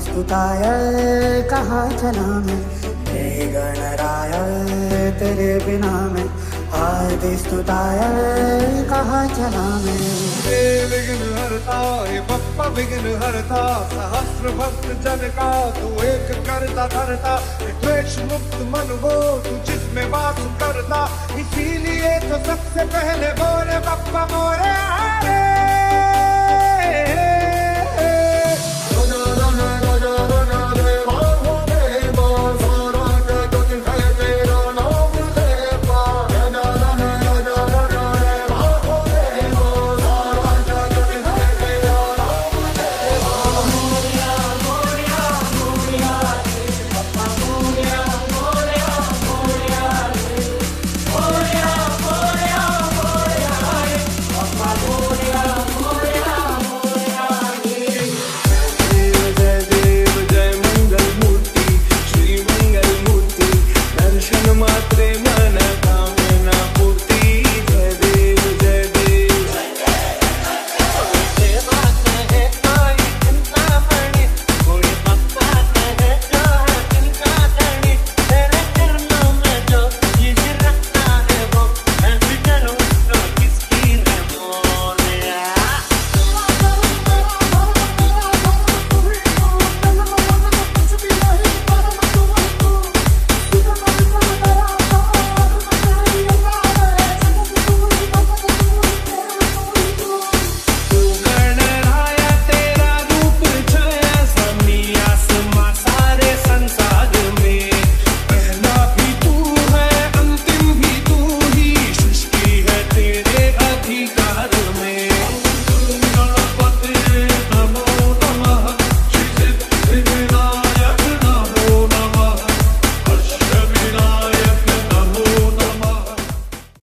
स्तुताय कहा चला मैं? हे गणराय तेरे बिना मैं आदि सुताय कहा चला मैं? हे विघ्न हरता, हे बप्पा विघ्न हरता सहस्र भक्त जन का तू एक करता धरता। द्वेष मुक्त मन वो तू जिसमें वास करता। इसीलिए तो सबसे पहले बोले बप्पा मोरे